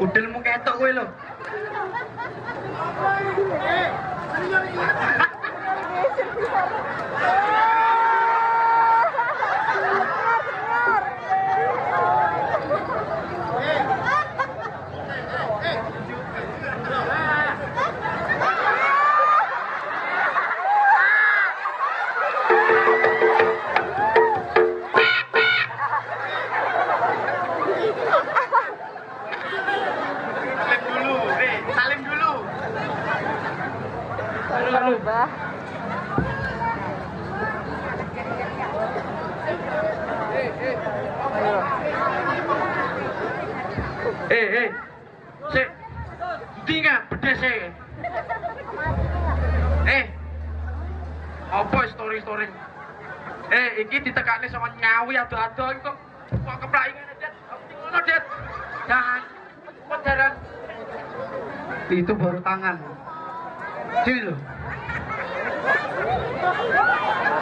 Udel mau ketok kowe lho. Berubah. Eh, eh. Sik. Dinga bedese. Eh. Apa story-story? Eh, iki ditekakne sama nyawi ado-ado iki kok kok keplaki ngene, Det. Ngono, Det. Jangan. Kok. Itu baru tangan. Sini loh.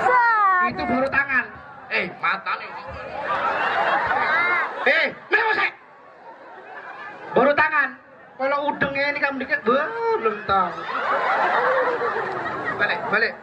Sat. Itu baru tangan. Eh, mata nih. Eh, mana sih? Baru tangan. Kalau udengnya ini kamu dikit, belum tahu. Balik, balik.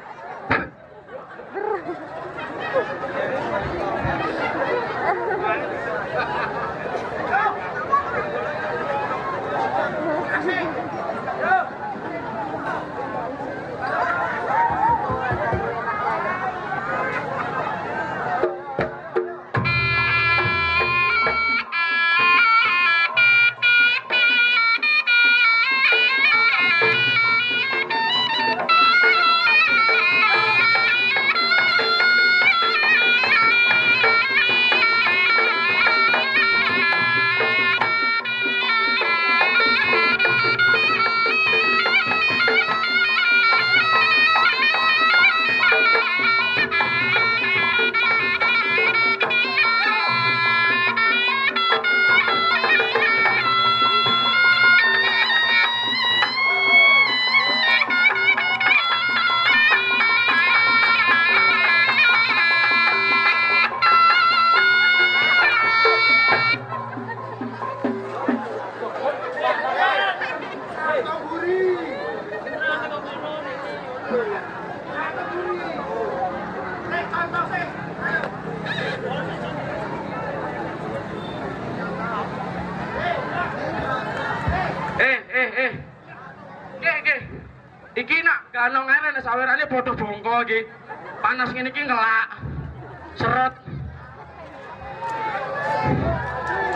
Nggih, nggih. Iki nak ganong ae nek sawerane bodoh bongko iki. Panas ngene iki ngelak. Seret.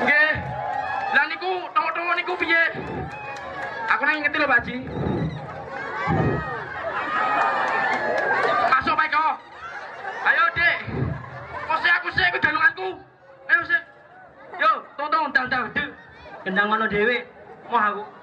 Nggih. Lah niku tonggo-tonggo niku piye? Aku nang ngerti lho, Pak Ji. Masuk, Pak. Ayo, Dik. Kose aku sih iku dalunganku. Ayo, sih. Yo, tong-tong dal-dal. Gendang mana dhewe? Mau aku.